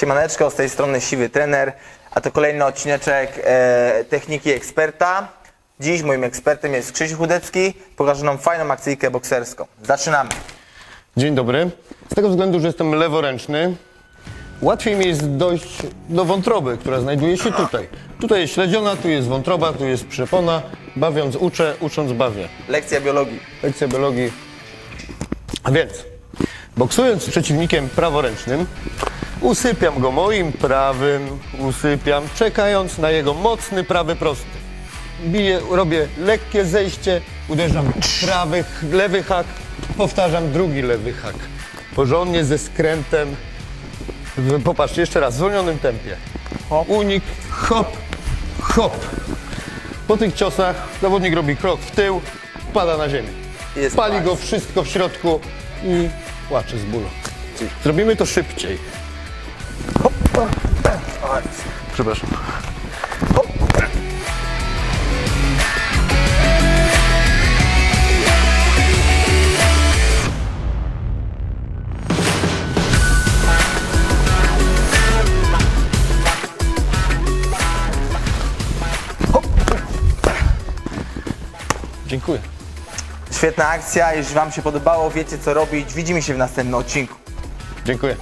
Siemaneczko, z tej strony Siwy Trener, a to kolejny odcineczek e, Techniki Eksperta. Dziś moim ekspertem jest Krzysiu Chudecki, pokaże nam fajną akcyjkę bokserską. Zaczynamy. Dzień dobry. Z tego względu, że jestem leworęczny, łatwiej mi jest dojść do wątroby, która znajduje się tutaj. Tutaj jest śledziona, tu jest wątroba, tu jest przepona. Bawiąc uczę, ucząc bawię. Lekcja biologii. Lekcja biologii. A więc, boksując z przeciwnikiem praworęcznym, usypiam go moim prawym, usypiam, czekając na jego mocny prawy prosty. Biję, robię lekkie zejście, uderzam prawy, lewy hak, powtarzam drugi lewy hak. Porządnie ze skrętem. Popatrzcie, jeszcze raz, w zwolnionym tempie. Unik, hop, hop. Po tych ciosach zawodnik robi krok w tył, pada na ziemię. Jest Pali go wszystko w środku i płacze z bólu. Zrobimy to szybciej. Przepraszam. Dziękuję. Świetna akcja, jeśli Wam się podobało, wiecie co robić. Widzimy się w następnym odcinku. Dziękuję.